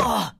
Ugh.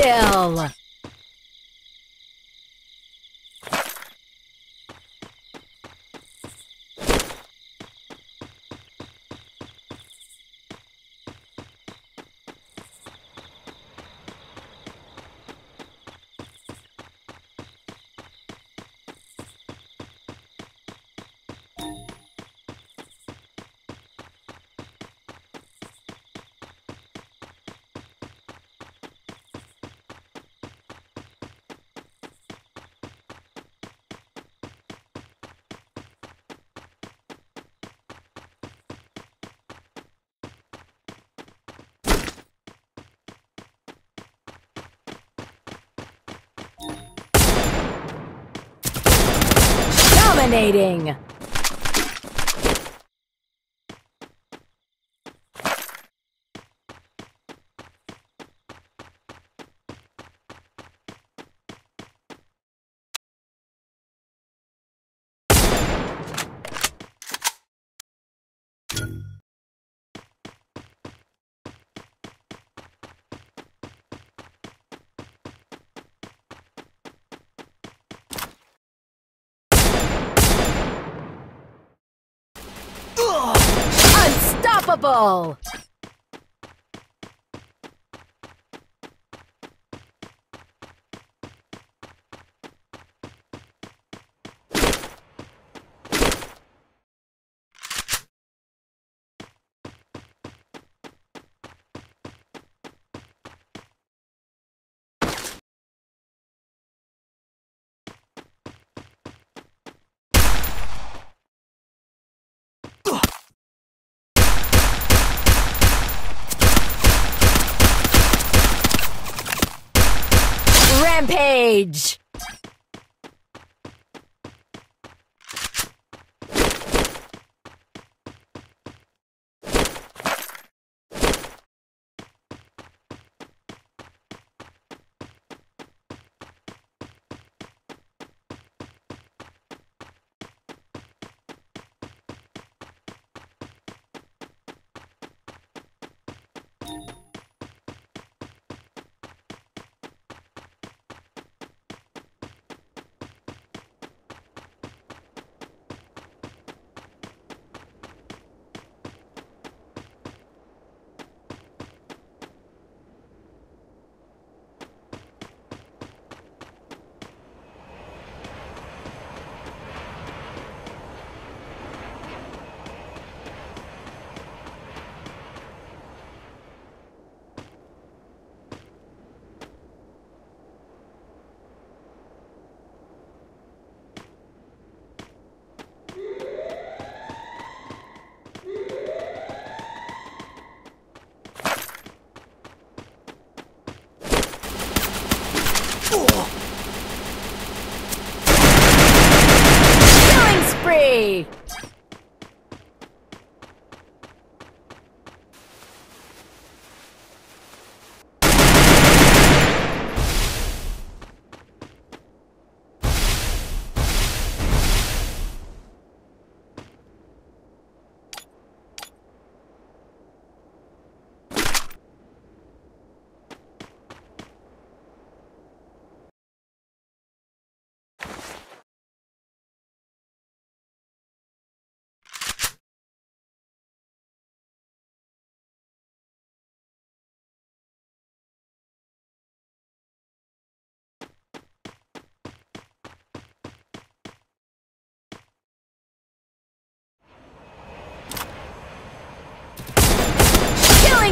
Kill! Dominating! Unstoppable! Rampage! Killing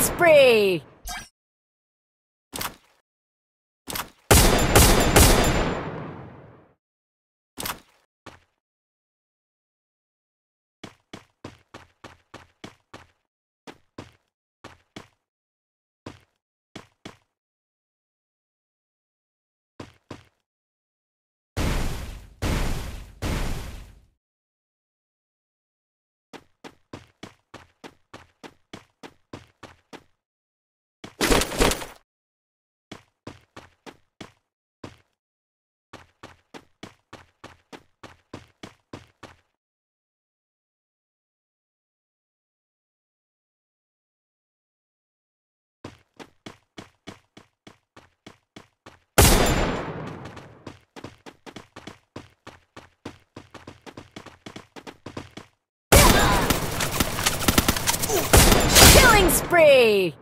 spree! Killing spree!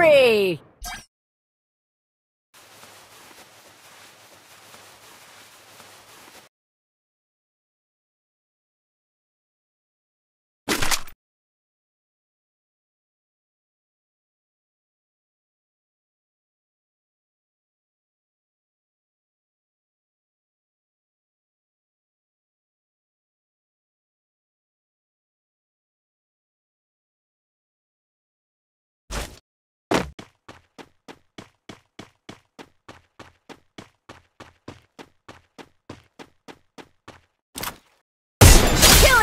free.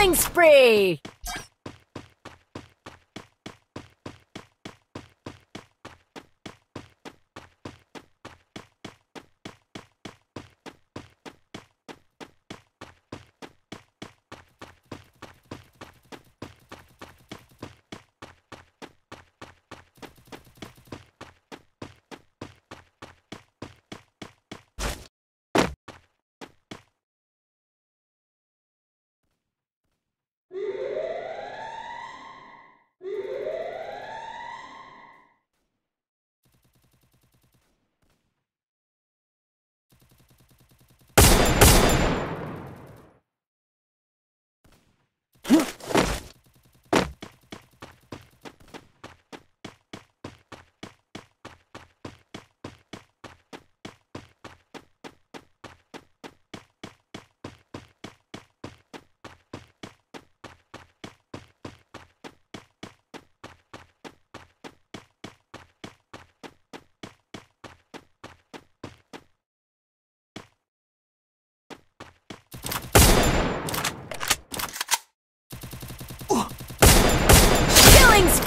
Killing spree!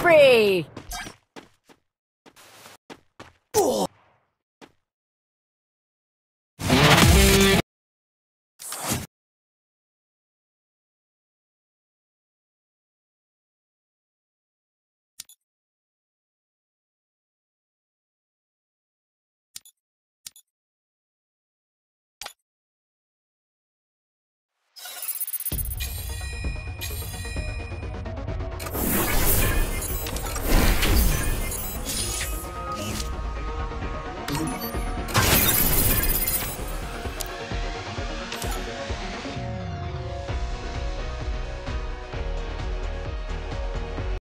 Spree!